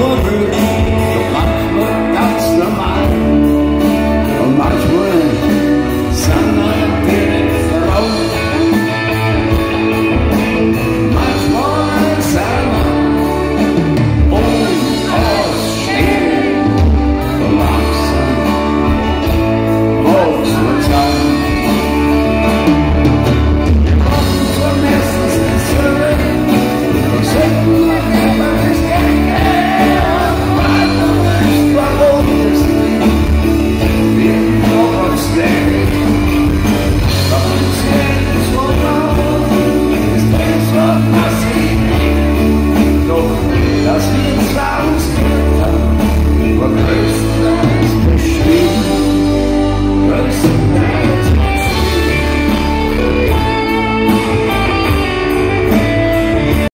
over